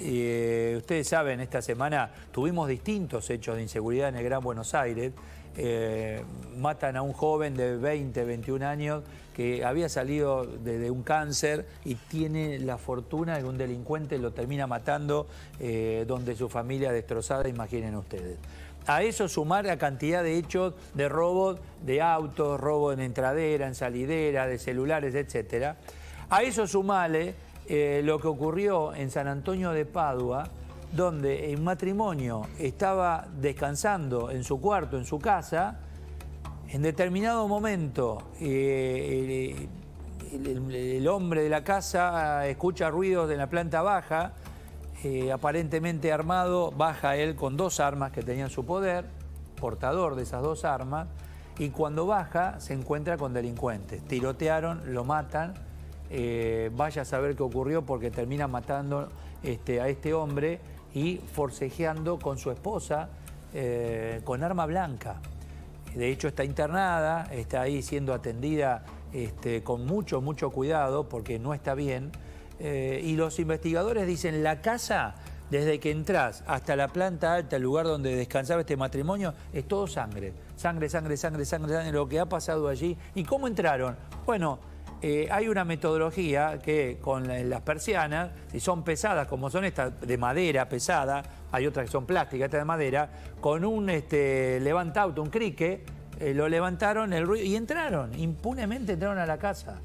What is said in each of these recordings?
eh, ustedes saben, esta semana tuvimos distintos hechos de inseguridad en el Gran Buenos Aires. Eh, matan a un joven de 20, 21 años que había salido de, un cáncer y tiene la fortuna de que un delincuente lo termina matando eh, donde su familia destrozada, imaginen ustedes. A eso sumar la cantidad de hechos de robos de autos, robo en entradera, en salidera, de celulares, etc. A eso sumale eh, lo que ocurrió en San Antonio de Padua, donde un matrimonio estaba descansando en su cuarto, en su casa, en determinado momento eh, el, hombre de la casa escucha ruidos en la planta baja, eh, aparentemente armado, baja él con dos armas que tenía en su poder, portador de esas dos armas, y cuando baja se encuentra con delincuentes. Tirotearon, lo matan, eh, vaya a saber qué ocurrió porque termina matando este, a este hombre y forcejeando con su esposa eh, con arma blanca. De hecho está internada, está ahí siendo atendida este, con mucho, mucho cuidado porque no está bien. Eh, y los investigadores dicen, la casa, desde que entras hasta la planta alta, el lugar donde descansaba este matrimonio, es todo sangre. Sangre, sangre, sangre, sangre, sangre, lo que ha pasado allí. ¿Y cómo entraron? Bueno, eh, hay una metodología que con las persianas, si son pesadas como son estas de madera pesada, hay otras que son plásticas, estas de madera, con un este, levantauto, un crique, eh, lo levantaron el ruido y entraron, impunemente entraron a la casa.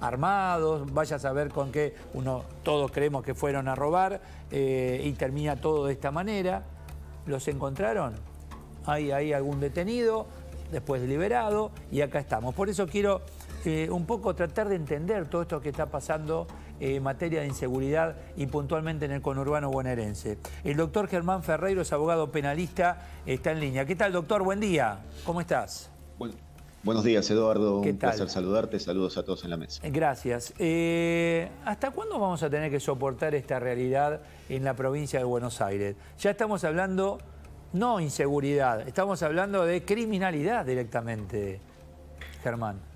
Armados, vaya a saber con qué uno, todos creemos que fueron a robar eh, y termina todo de esta manera. ¿Los encontraron? Hay, hay algún detenido, después liberado y acá estamos. Por eso quiero eh, un poco tratar de entender todo esto que está pasando en materia de inseguridad y puntualmente en el conurbano bonaerense. El doctor Germán Ferreiro es abogado penalista, está en línea. ¿Qué tal, doctor? Buen día. ¿Cómo estás? buenos días, Eduardo. Un placer saludarte. Saludos a todos en la mesa. Gracias. Eh, ¿Hasta cuándo vamos a tener que soportar esta realidad en la provincia de Buenos Aires? Ya estamos hablando, no inseguridad, estamos hablando de criminalidad directamente, Germán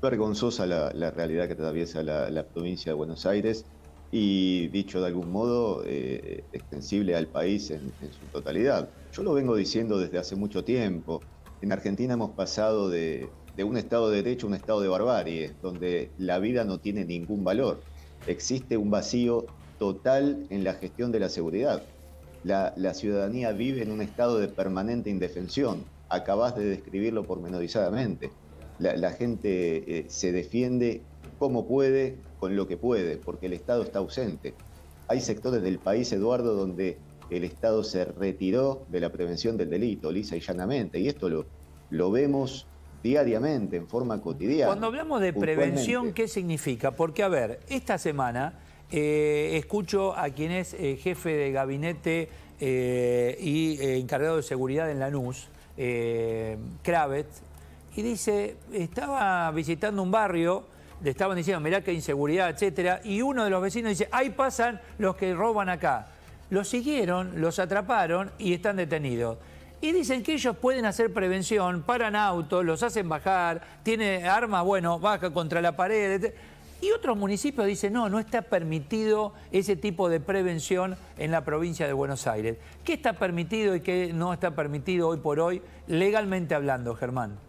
vergonzosa la, realidad que atraviesa la, provincia de Buenos Aires y, dicho de algún modo, eh, extensible al país en, su totalidad. Yo lo vengo diciendo desde hace mucho tiempo. En Argentina hemos pasado de, un Estado de Derecho a un Estado de barbarie, donde la vida no tiene ningún valor. Existe un vacío total en la gestión de la seguridad. La, la ciudadanía vive en un estado de permanente indefensión. Acabas de describirlo pormenorizadamente la, gente eh, se defiende como puede, con lo que puede, porque el Estado está ausente. Hay sectores del país, Eduardo, donde el Estado se retiró de la prevención del delito, lisa y llanamente, y esto lo, lo vemos diariamente, en forma cotidiana. Cuando hablamos de prevención, ¿qué significa? Porque, a ver, esta semana eh, escucho a quien es eh, jefe de gabinete y encargado de seguridad en Lanús, Kravitz, y dice, estaba visitando un barrio, le estaban diciendo, mirá qué inseguridad, etcétera, y uno de los vecinos dice, ahí pasan los que roban acá. Los siguieron, los atraparon y están detenidos. Y dicen que ellos pueden hacer prevención, paran autos, los hacen bajar, tiene armas, bueno, baja contra la pared. Y otros municipios dicen, no, no está permitido ese tipo de prevención en la provincia de Buenos Aires. ¿Qué está permitido y qué no está permitido hoy por hoy, legalmente hablando, Germán?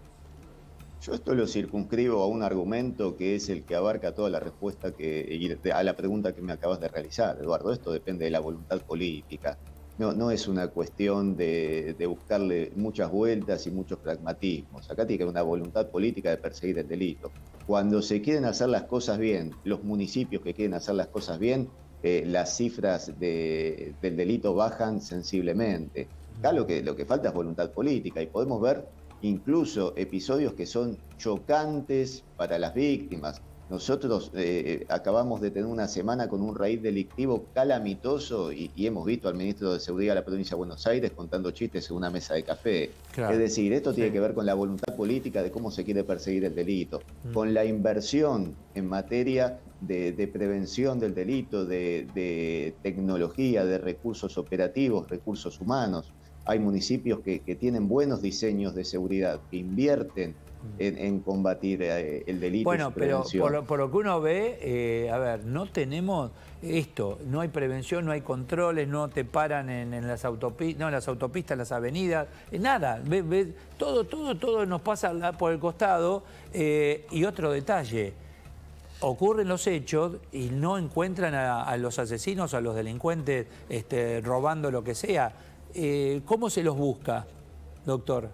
Yo esto lo circunscribo a un argumento que es el que abarca toda la respuesta que, a la pregunta que me acabas de realizar, Eduardo. Esto depende de la voluntad política. No, no es una cuestión de, buscarle muchas vueltas y muchos pragmatismos. Acá tiene que haber una voluntad política de perseguir el delito. Cuando se quieren hacer las cosas bien, los municipios que quieren hacer las cosas bien, eh, las cifras del delito bajan sensiblemente. Acá lo que, lo que falta es voluntad política y podemos ver incluso episodios que son chocantes para las víctimas. Nosotros eh, acabamos de tener una semana con un raíz delictivo calamitoso y, hemos visto al ministro de Seguridad de la provincia de Buenos Aires contando chistes en una mesa de café. Es decir, esto tiene que ver con la voluntad política de cómo se quiere perseguir el delito, mm. con la inversión en materia de, prevención del delito, de tecnología, de recursos operativos, recursos humanos. Hay municipios que, tienen buenos diseños de seguridad, que invierten mm. en, combatir eh, el delito. Bueno, pero por lo, que uno ve, eh, a ver, no tenemos esto, no hay prevención, no hay controles, no te paran en, las autopistas, no en las autopistas, en las avenidas, nada, todo, todo, todo nos pasa por el costado. y otro detalle, ocurren los hechos y no encuentran a, los asesinos, a los delincuentes este, robando lo que sea. Eh, ¿Cómo se los busca, doctor?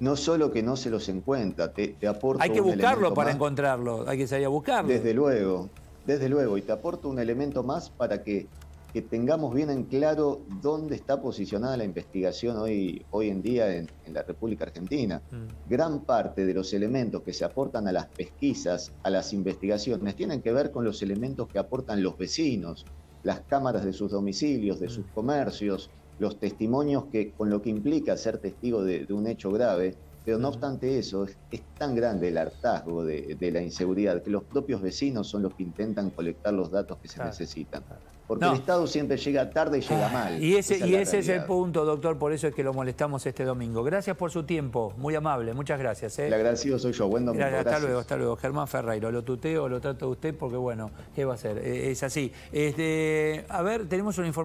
No solo que no se los encuentra, te, te aporta Hay que buscarlo para encontrarlo, hay que salir a buscarlo. Desde luego, desde luego, y te aporto un elemento más para que que tengamos bien en claro dónde está posicionada la investigación hoy, hoy en día en, la República Argentina. Mm. Gran parte de los elementos que se aportan a las pesquisas, a las investigaciones, tienen que ver con los elementos que aportan los vecinos, las cámaras de sus domicilios, de sus mm. comercios, los testimonios que, con lo que implica ser testigo de, un hecho grave. Pero no obstante eso, es, tan grande el hartazgo de, la inseguridad que los propios vecinos son los que intentan colectar los datos que se necesitan porque el Estado siempre llega tarde y llega ah, mal. Y ese, y ese es el punto, doctor, por eso es que lo molestamos este domingo. Gracias por su tiempo, muy amable, muchas gracias. ¿eh? El agradecido soy yo, buen domingo. Hasta luego, hasta luego. Germán Ferreiro, lo tuteo, lo trato de usted porque, bueno, ¿qué va a hacer? Eh, es así. Este, a ver, tenemos una información.